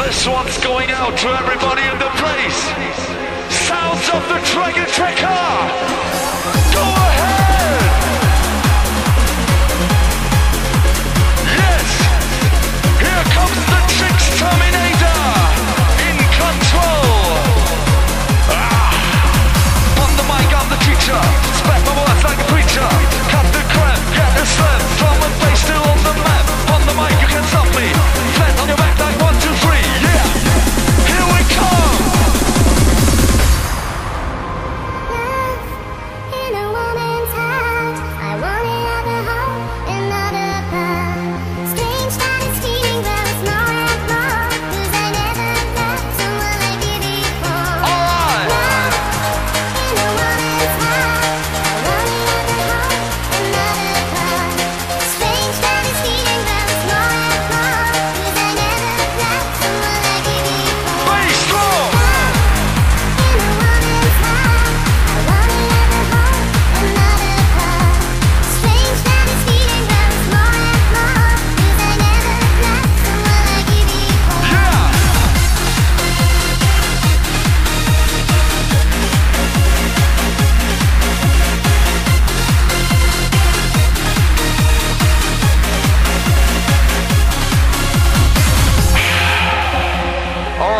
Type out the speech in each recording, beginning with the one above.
This one's going out to everybody in the place. Sounds of the Dragon Trekker!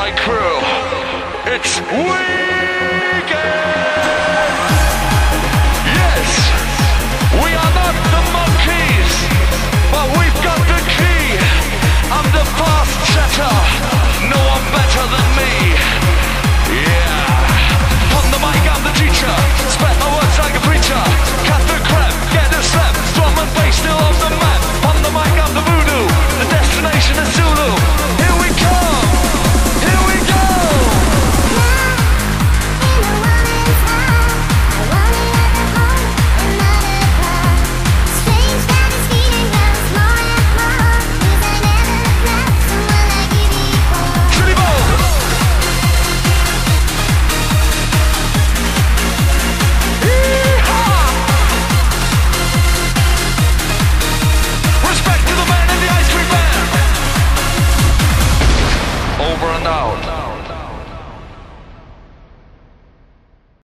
my crew. It's weekend!